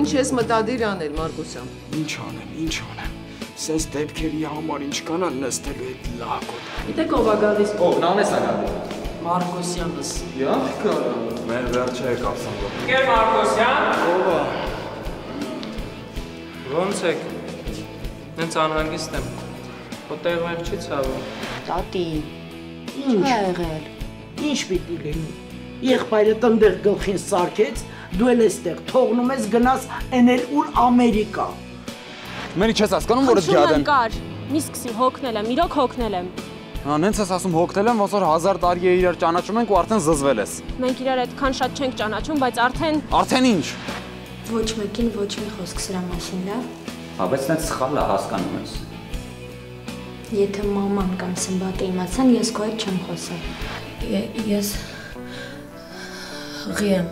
ինչ ես մտադիր անել, Մարկոսյան։ Ինչ անեմ, ինչ անեմ։ Սենց դեպքերի համար ինչ կանա նստելու այդ լակոտ։ Գիտեք ով է գալիս։ Ով, նանես ա գալի։ Մարկոսյանս։ Յախքա։ Մեր վերջը է կապսան։ Գեր Մարկոսյան։ Ո՞վ է։ Ոնց եք։ Նենց անհանգիստ եմ։ Որտեղ մեր չի ցավում։ Տատի, Ինչ։ ա եղել։ Ինչ պիտի լինի։ Եղբայրը տնտեղ գլխին սարքեց, դու էլ էստեղ թողնում ես գնաս էնել ուր Ամերիկա։ Մերի չես հասկանում, որ ես գյադ եմ։ կար։ Մի սկսի հոգնել եմ, իրոք հոգնել եմ։ Հա, նենց ես ասում հոգնել եմ, ոնց որ 1000 տարի է իրար ճանաչում ենք ու արդեն զզվել ես։ Մենք իրար այդքան շատ չենք ճանաչում, բայց արդեն Արդեն ինչ։ Ոչ մեկին ոչ մի խոսք սրա մասին, լավ։ Հա, բայց դա սխալ է, հասկանում ես։ Եթե մաման կամ Սմբատը իմացան, ես քո հետ չեմ խոսել։ Ես հղի եմ։